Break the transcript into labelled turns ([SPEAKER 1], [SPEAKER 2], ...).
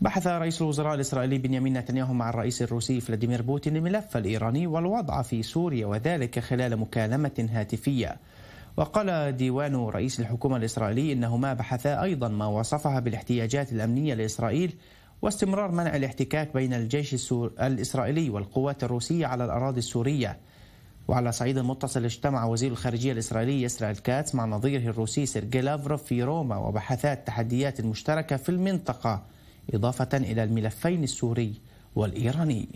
[SPEAKER 1] بحث رئيس الوزراء الإسرائيلي بنيامين نتنياهو مع الرئيس الروسي فلاديمير بوتين الملف الإيراني والوضع في سوريا وذلك خلال مكالمة هاتفية. وقال ديوان رئيس الحكومة الإسرائيلي إنهما بحثا أيضا ما وصفها بالاحتياجات الأمنية لإسرائيل واستمرار منع الاحتكاك بين الجيش الإسرائيلي والقوات الروسية على الأراضي السورية. وعلى صعيد متصل اجتمع وزير الخارجية الإسرائيلي إسرائيل كاتس مع نظيره الروسي سيرجي لافروف في روما وبحثا التحديات المشتركة في المنطقة. إضافة إلى الملفين السوري والإيراني